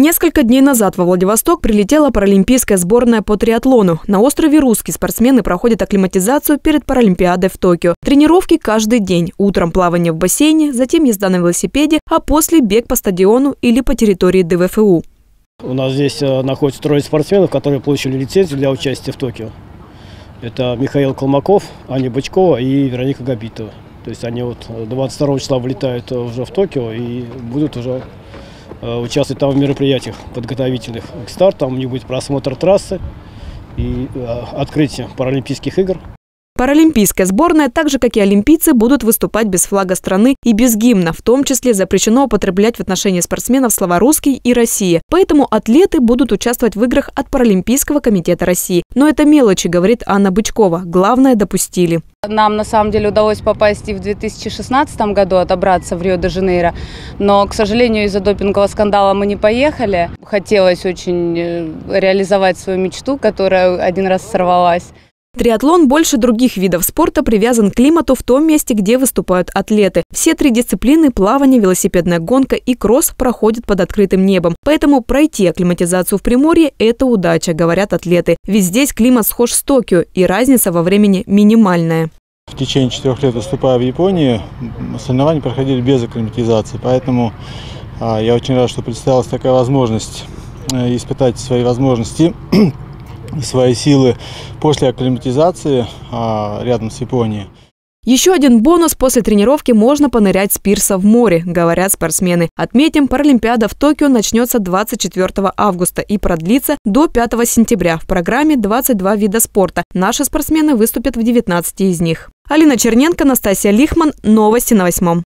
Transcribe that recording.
Несколько дней назад во Владивосток прилетела паралимпийская сборная по триатлону. На острове Русский спортсмены проходят акклиматизацию перед Паралимпиадой в Токио. Тренировки каждый день. Утром плавание в бассейне, затем езда на велосипеде, а после бег по стадиону или по территории ДВФУ. У нас здесь э, находится трое спортсменов, которые получили лицензию для участия в Токио. Это Михаил Колмаков, Аня Бычкова и Вероника Габитова. То есть они вот 22 числа вылетают уже в Токио и будут уже Э, участвовать там в мероприятиях подготовительных к старту. Там у них будет просмотр трассы и э, открытие Паралимпийских игр. Паралимпийская сборная, так же как и олимпийцы, будут выступать без флага страны и без гимна. В том числе запрещено употреблять в отношении спортсменов слова «русский» и «Россия». Поэтому атлеты будут участвовать в играх от Паралимпийского комитета России. Но это мелочи, говорит Анна Бычкова. Главное допустили. Нам на самом деле удалось попасть и в 2016 году, отобраться в Рио-де-Жанейро. Но, к сожалению, из-за допингового скандала мы не поехали. Хотелось очень э, реализовать свою мечту, которая один раз сорвалась. Триатлон больше других видов спорта привязан к климату в том месте, где выступают атлеты. Все три дисциплины – плавание, велосипедная гонка и кросс – проходят под открытым небом. Поэтому пройти акклиматизацию в Приморье – это удача, говорят атлеты. Ведь здесь климат схож с Токио, и разница во времени минимальная. В течение четырех лет выступая в Японии, соревнования проходили без акклиматизации, поэтому а, я очень рад, что представилась такая возможность э, испытать свои возможности свои силы после акклиматизации а, рядом с Японией. Еще один бонус после тренировки можно понырять с пирса в море, говорят спортсмены. Отметим, Паралимпиада в Токио начнется 24 августа и продлится до 5 сентября. В программе 22 вида спорта. Наши спортсмены выступят в 19 из них. Алина Черненко, Настасья Лихман. Новости на восьмом.